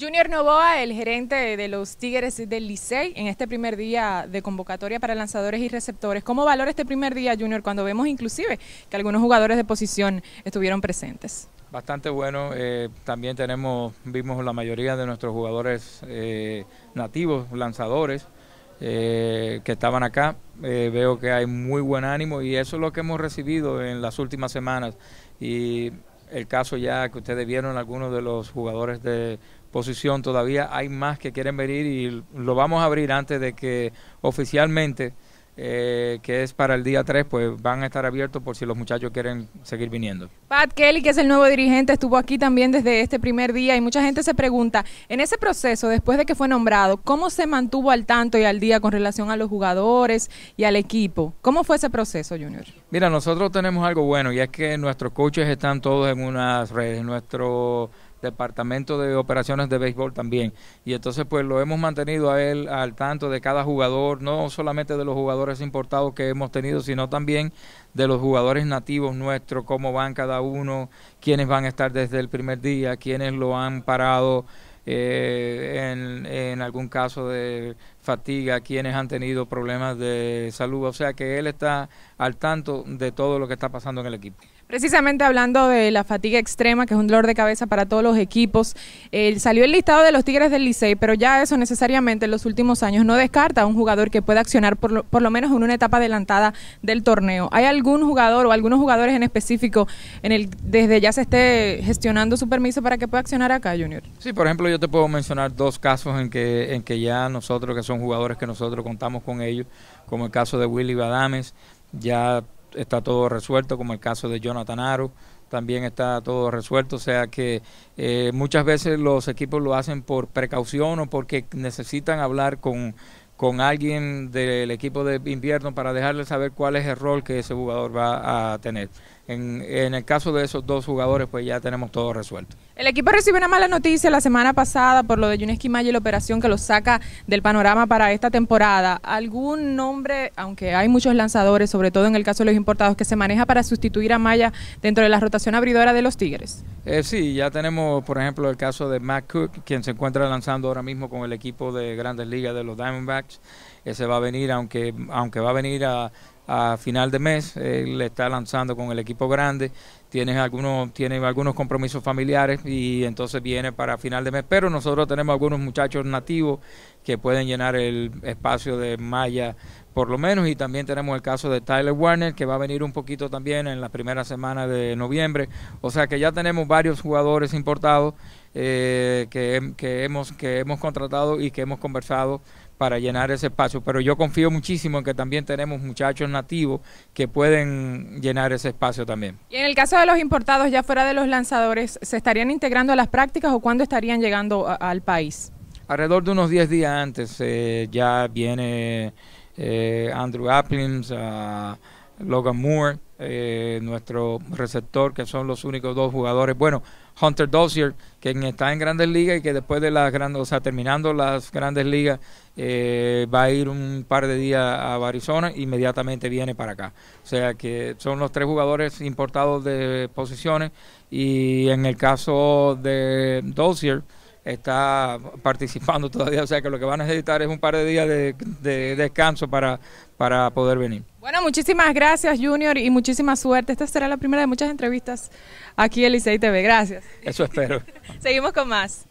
Junior Novoa, el gerente de los Tigres del Licey, en este primer día de convocatoria para lanzadores y receptores. ¿Cómo valora este primer día, Junior, cuando vemos inclusive que algunos jugadores de posición estuvieron presentes? Bastante bueno. Eh, también tenemos, vimos la mayoría de nuestros jugadores eh, nativos, lanzadores, eh, que estaban acá. veo que hay muy buen ánimo y eso es lo que hemos recibido en las últimas semanas. Y el caso ya que ustedes vieron algunos de los jugadores de posición todavía hay más que quieren venir y lo vamos a abrir antes de que oficialmente eh, que es para el día 3, pues van a estar abiertos por si los muchachos quieren seguir viniendo. Pat Kelly, que es el nuevo dirigente, estuvo aquí también desde este primer día y mucha gente se pregunta, en ese proceso, después de que fue nombrado, ¿cómo se mantuvo al tanto y al día con relación a los jugadores y al equipo? ¿Cómo fue ese proceso, Junior? Mira, nosotros tenemos algo bueno y es que nuestros coaches están todos en unas redes, nuestro departamento de operaciones de béisbol también. Y entonces pues lo hemos mantenido a él al tanto de cada jugador, no solamente de los jugadores importados que hemos tenido, sino también de los jugadores nativos nuestros, cómo van cada uno, quiénes van a estar desde el primer día, quiénes lo han parado. Eh, en, en algún caso de fatiga, quienes han tenido problemas de salud, o sea que él está al tanto de todo lo que está pasando en el equipo. Precisamente hablando de la fatiga extrema, que es un dolor de cabeza para todos los equipos, salió el listado de los Tigres del Licey, pero ya eso necesariamente en los últimos años no descarta a un jugador que pueda accionar por lo, por lo menos en una etapa adelantada del torneo. ¿Hay algún jugador o algunos jugadores en específico en el desde ya se esté gestionando su permiso para que pueda accionar acá, Junior? Sí, por ejemplo, yo te puedo mencionar dos casos en que, en que ya nosotros, que son jugadores que nosotros contamos con ellos, como el caso de Willy Badames, ya está todo resuelto, como el caso de Jonathan Aro, también está todo resuelto, o sea que eh, muchas veces los equipos lo hacen por precaución o porque necesitan hablar con, con alguien del equipo de invierno para dejarle saber cuál es el rol que ese jugador va a tener. En, en, el caso de esos dos jugadores, pues ya tenemos todo resuelto. El equipo recibe una mala noticia la semana pasada por lo de Yuneski Maya y la operación que lo saca del panorama para esta temporada. ¿Algún nombre, aunque hay muchos lanzadores, sobre todo en el caso de los importados, que se maneja para sustituir a Maya dentro de la rotación abridora de los Tigres? Eh, sí, ya tenemos, por ejemplo, el caso de Matt Cook, quien se encuentra lanzando ahora mismo con el equipo de Grandes Ligas de los Diamondbacks. Ese va a venir, aunque, aunque va a venir a a final de mes. Él está lanzando con el equipo grande, tiene algunos, tiene algunos compromisos familiares y entonces viene para final de mes. Pero nosotros tenemos algunos muchachos nativos que pueden llenar el espacio de Maya por lo menos y también tenemos el caso de Tyler Warner que va a venir un poquito también en la primera semana de noviembre. O sea que ya tenemos varios jugadores importados eh, que, que, hemos, que hemos contratado y que hemos conversado para llenar ese espacio. Pero yo confío muchísimo en que también tenemos muchachos nativos que pueden llenar ese espacio también. Y en el caso los importados, ya fuera de los lanzadores, ¿se estarían integrando a las prácticas o cuándo estarían llegando al país? Alrededor de unos 10 días antes eh, ya viene eh, Andrew Applins, Logan Moore, eh, nuestro receptor, que son los únicos dos jugadores. Bueno, Hunter Dozier, que está en Grandes Ligas y que después de las grandes, o sea, terminando las Grandes Ligas, eh, va a ir un par de días a Arizona, inmediatamente viene para acá. O sea que son los tres jugadores importados de posiciones y en el caso de Dozier, está participando todavía, o sea que lo que van a necesitar es un par de días de, descanso para, para poder venir. Bueno, muchísimas gracias Junior y muchísima suerte. Esta será la primera de muchas entrevistas aquí en Licey TV. Gracias. Eso espero. Seguimos con más.